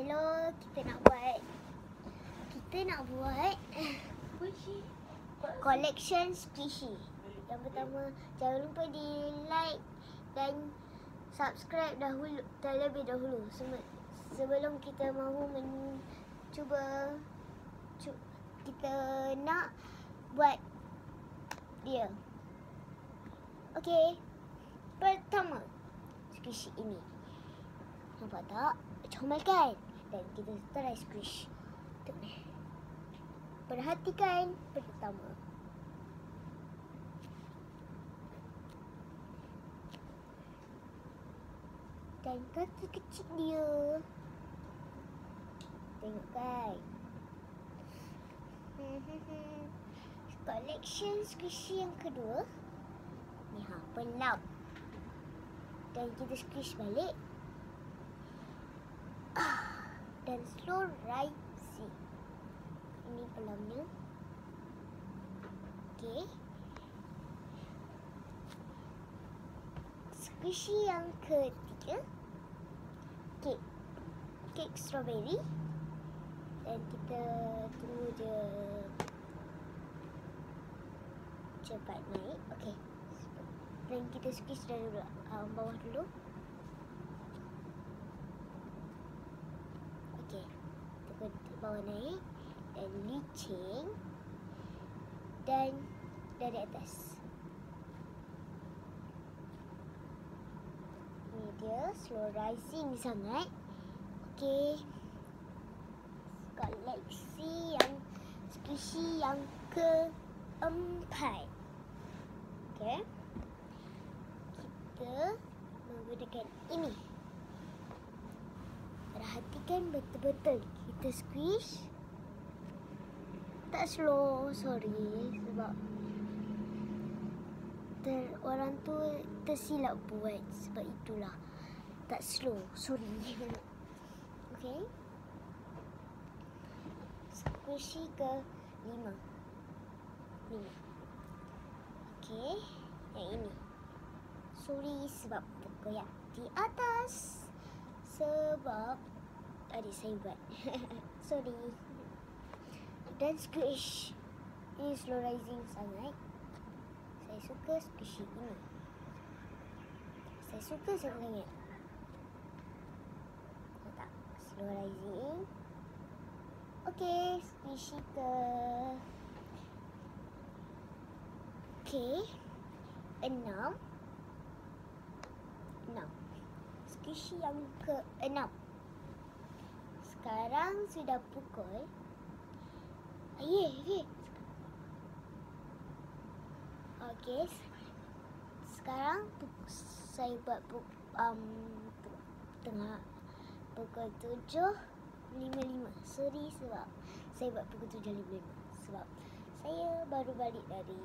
Hello, kita nak buat kita nak buat collection squishy. Yang pertama, jangan lupa di like dan subscribe dahulu terlebih dahulu sebelum kita mahu mencuba cu, kita nak buat dia. Okey. Pertama, squishy ini. Nampak tak? Comel kan? Dan kita try squish. Perhatikan pertama. Dan kaki kecil dia. Tengok kan? Collection squishy yang kedua. Ni ha, pelap. Dan kita squish balik dan slow rising. Ini pelamnya. Okey. Squishy yang ketiga. Kek. Kek strawberry. Dan kita tunggu je cepat naik. Okey. Dan kita squeeze dari bawah dulu. Bawah naik dan licin dan dari atas. Ini dia slow rising sangat. Okey. Galaxy yang squishy yang keempat. Okey. Kita menggunakan ini. Perhatikan betul-betul kita squish. Tak slow, sorry sebab ter, orang tu tersilap buat sebab itulah tak slow, sorry. Okay. Squishy ke lima. Lima. Okay. Yang ini. Sorry sebab terkoyak di atas. Sebab adik saya buat. Sorry. Dan squish. Ini slow rising sangat. Saya suka squish ini. Saya suka sangat. Tak. Slow rising. Okay. Squishy ke... Okay. Enam. Enam. Squishy yang ke enam sekarang sudah pukul Ayy, ayy. Okey. Sekarang saya buat um, tengah pukul tujuh lima lima. Sorry sebab saya buat pukul tujuh lima lima. Sebab saya baru balik dari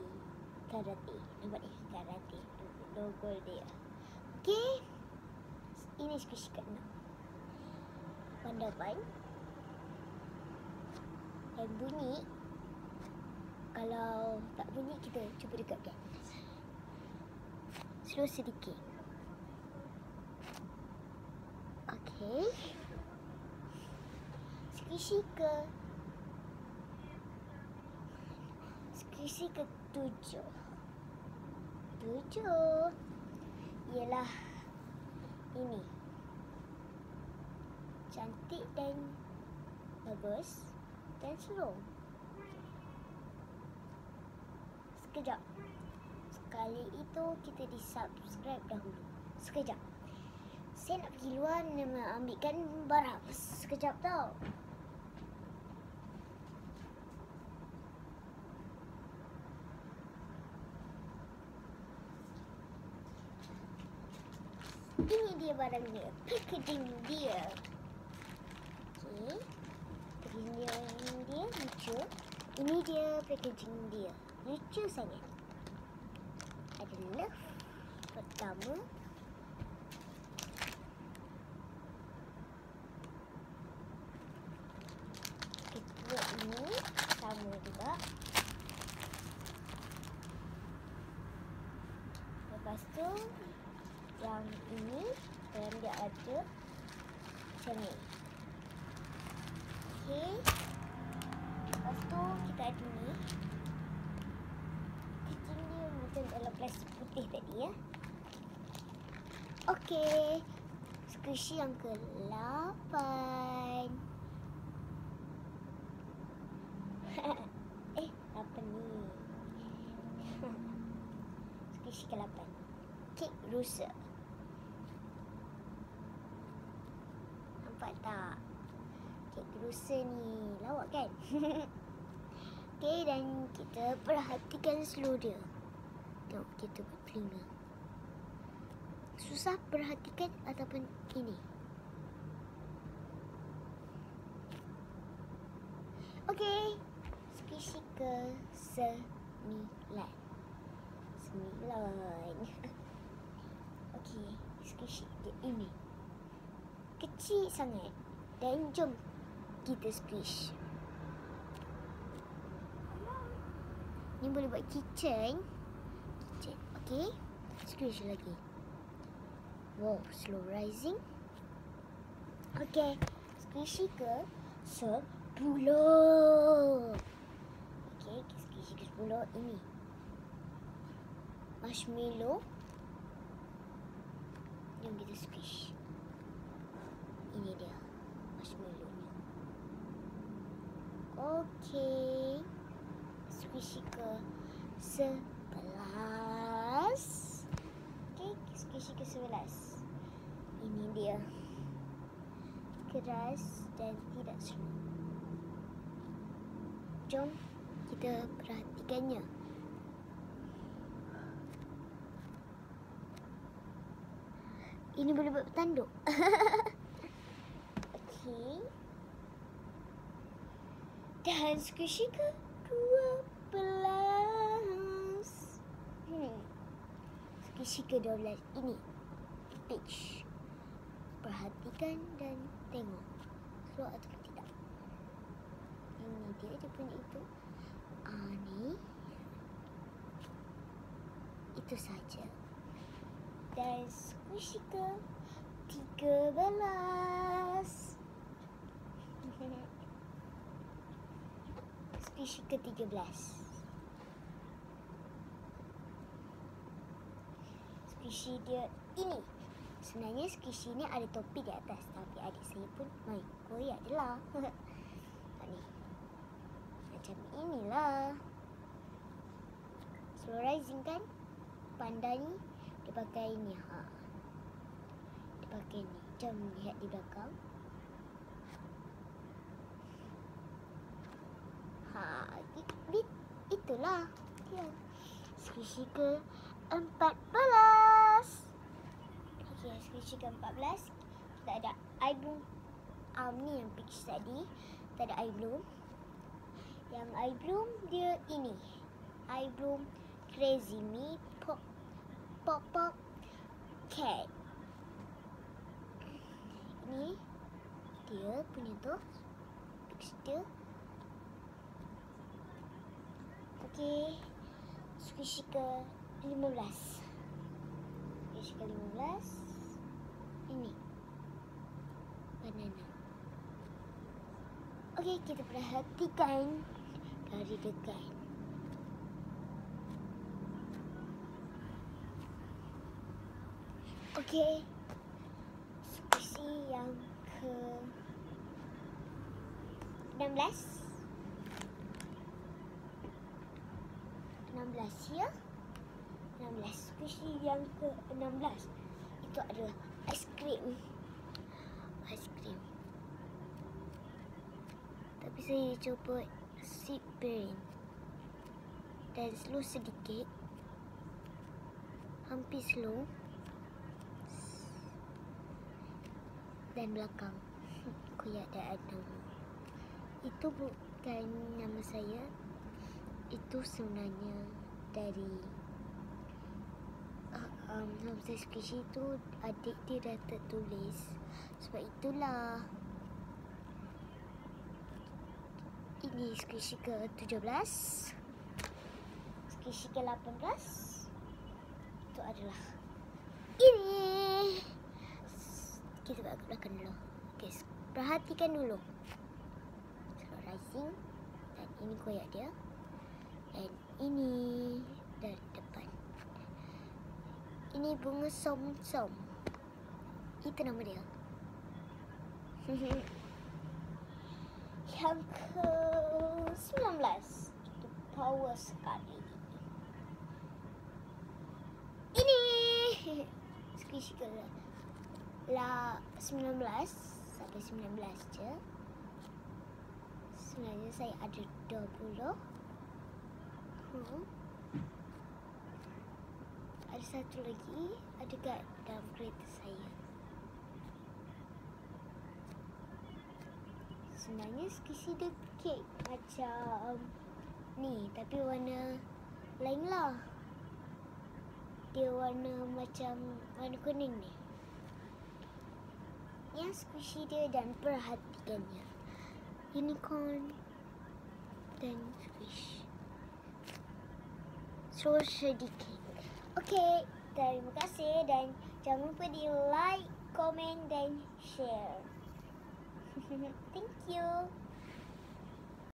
karate. Nampak ni? Karate. Logo dia. Okey. Ini squishy kat enam pandapan dan bunyi kalau tak bunyi kita cuba dekatkan slow sedikit. Okey squishy ke? Squishy ke tujuh? Tujuh. Ialah ini cantik dan bagus dan slow. Sekejap. Sekali itu kita di subscribe dahulu. Sekejap. Saya nak pergi luar nak ambilkan barang. Sekejap tau. Ini dia barang dia. Packaging dia. Packaging dia dia lucu. Ini dia packaging dia. Lucu sangat. Ada love pertama. Kedua ini sama juga. Lepas tu yang ini yang dia ada macam ni. Lepas tu kita ada ni. Kucing dia macam dalam plastik putih tadi ya. Okey. Squishy yang ke-8. eh, apa ni? Squishy ke-8. Kek rusa. Nampak tak? Kek rusa ni lawak kan? Okey dan kita perhatikan slow dia. Tengok kita buat telinga susah perhatikan ataupun ini. Okey. Spesies ke sembilan. Sembilan. Okey. Spesies dia ini. Kecil sangat. Dan jom kita squish. Ni boleh buat kitchen. Kitchen. Okey. Squish lagi. Wow, slow rising. Okay, squishy ke sepuluh. Okay, squishy ke sepuluh ini. Marshmallow. Yang kita squish. Ini dia. Marshmallow ni. Okay. Squishy ke sebelas. Okay, squishy ke sebelas ini dia keras dan tidak slow jom kita perhatikannya ini boleh buat bertanduk okey dan squishy ke? 12 hmm. Squishy ke 12 ini. Peach perhatikan dan tengok. Slow atau tidak? Ini dia dia punya itu. Ah ni. Itu saja. Dan squishy ke? Tiga belas squishy ke tiga belas? Squishy dia ini. Sebenarnya squishy ni ada topi di atas Tapi adik saya pun main koyak je lah. Ni. Macam inilah. Slow rising kan? Panda ni. Dia pakai ni ha. Dia pakai ni. Jom lihat di belakang Ha, it, itulah. Ya. Squishy ke empat belas. Okey, squishy ke-14. Kita ada eye bloom. Um, ni yang peach tadi. Kita ada eye bloom. Yang eye bloom dia ini. Eye bloom crazy me pop pop pop cat. Ini dia punya tu. Peach dia. Okey. Squishy ke-15. Squishy ke-15 ini banana. Okey, kita perhatikan dari dekat. Okey. Spesi yang ke 16. 16 ya. 16 spesi yang ke 16 itu adalah aiskrim. Aiskrim. Tapi saya cuba sip brain. Dan slow sedikit. Hampir slow. Dan belakang. Kuyak dan Adam. Itu bukan nama saya. Itu sebenarnya dari um, dalam saya skripsi tu adik dia dah tertulis. Sebab itulah ini skripsi ke 17 skripsi ke 18 itu adalah ini. Kita buat ke belakang dulu. Okay, perhatikan dulu. Icing dan ini koyak dia ini dari depan. Ini bunga som-som. Itu nama dia. Yang ke 19 itu power sekali. Ini. Squishy girl lah. 19 sampai 19 je. Sebenarnya saya ada 20 hmm. ada satu lagi ada kat dalam kereta saya. Sebenarnya skisi dia kek macam ni tapi warna lain lah. Dia warna macam warna kuning ni. Yang squishy dia dan perhatikannya. Unicorn dan squish so sedikit okay terima kasih dan jangan lupa di like komen dan share. Thank you